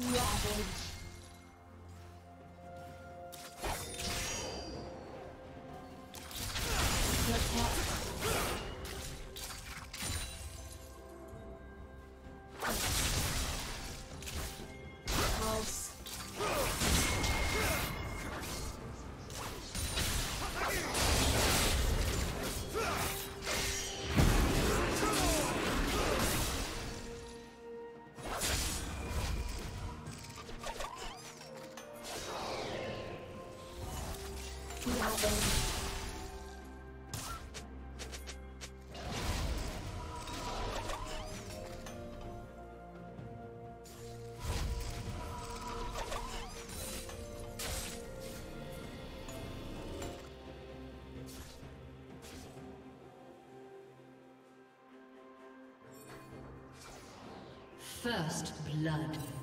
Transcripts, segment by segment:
Ravage. First blood.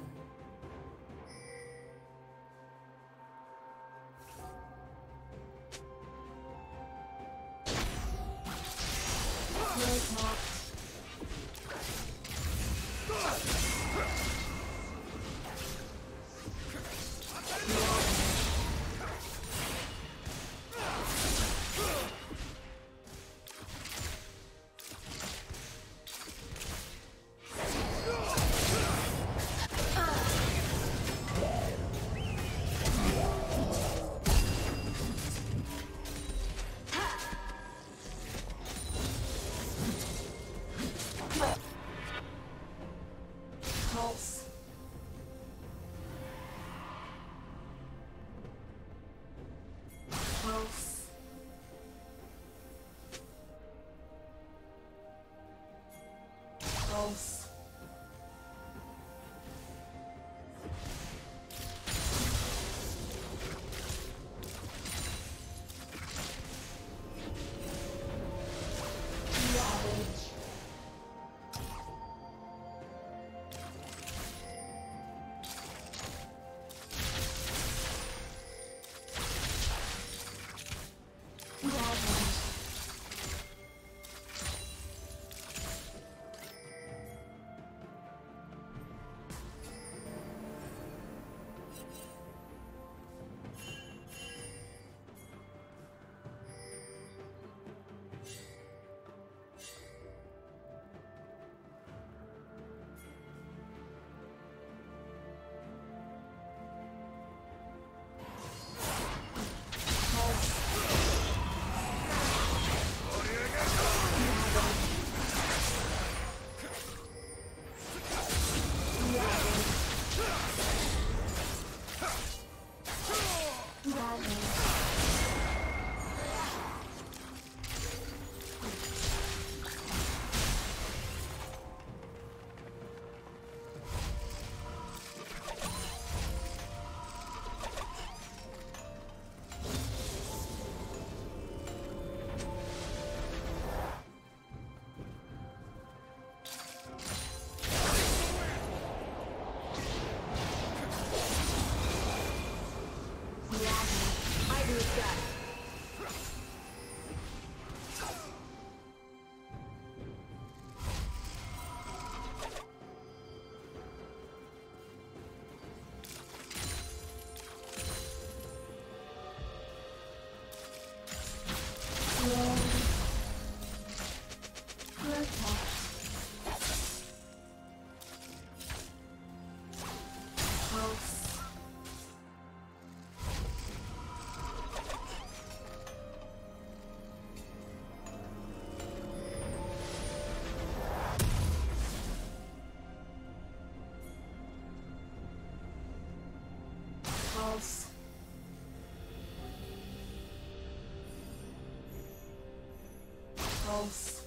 else.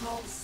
Pulse.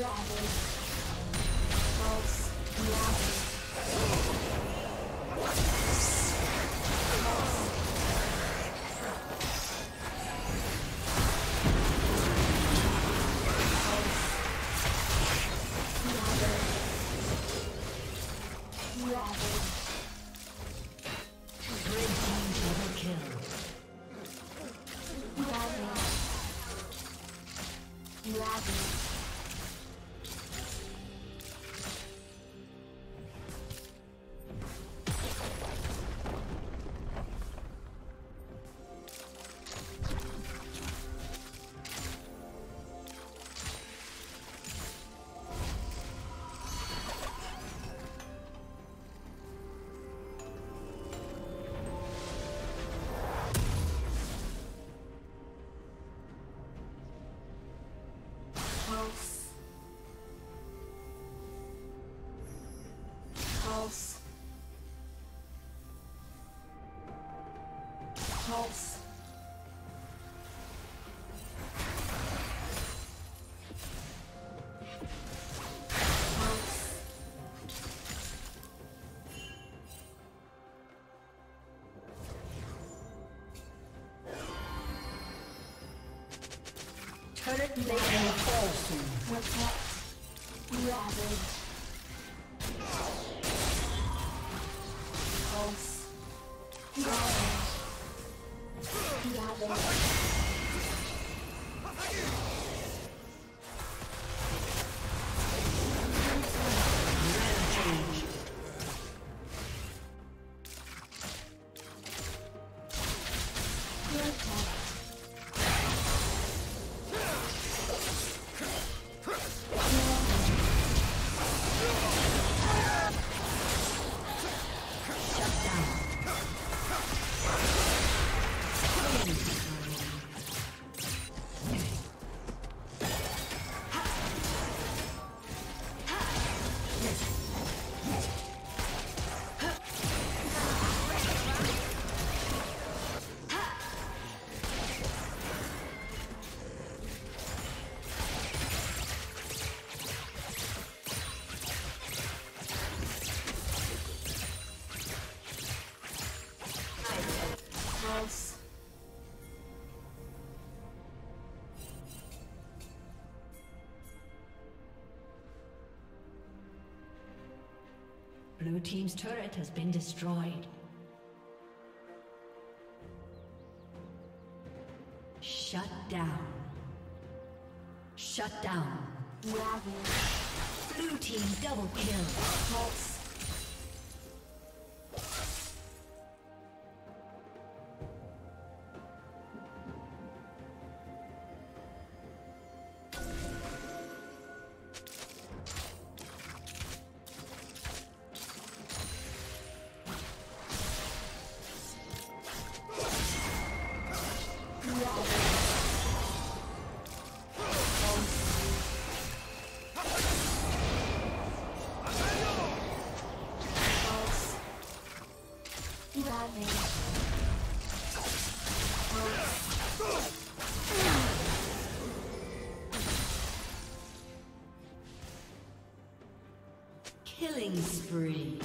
Rabbit. Pulse. Rabbit. Turret will fall soon. Protect. Ravage. Blue Team's turret has been destroyed. Shut down. Shut down. Blue Team double kill. Pulse. Killing spree.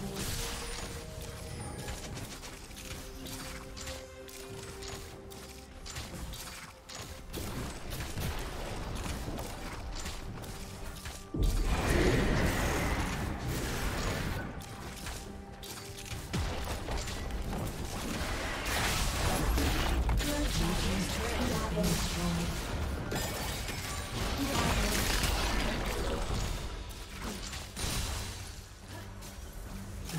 Dominating.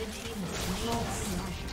victory has been slain